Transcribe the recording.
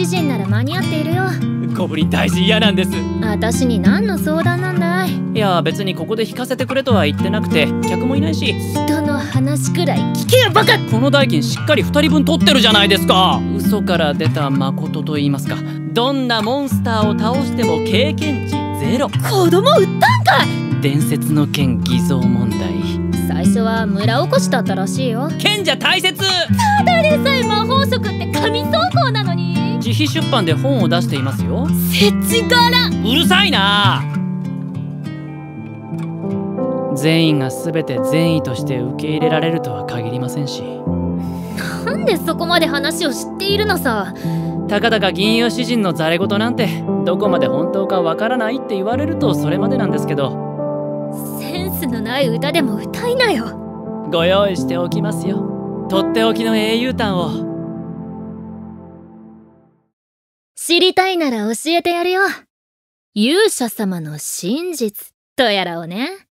詩人なら間に合っているよ。ゴブリン大事嫌なんです。私に何の相談なんだい？いや別にここで弾かせてくれとは言ってなくて客もいないし。人の話くらい聞けよバカ！この代金しっかり2人分取ってるじゃないですか。嘘から出た誠と言いますか。どんなモンスターを倒しても経験値ゼロ。子供売ったんかい！伝説の剣偽造問題。最初は村おこしだったらしいよ。賢者大切。ただでさえ費出版で本を出していますよ。せちがらうるさいな。全員が全て善意として受け入れられるとは限りませんし。なんでそこまで話を知っているのさ。たかだか銀融詩人のザレ言なんてどこまで本当かわからないって言われるとそれまでなんですけど。センスのない歌でも歌いなよ。ご用意しておきますよ。とっておきの英雄譚を知りたいなら教えてやるよ。勇者様の真実とやらをね。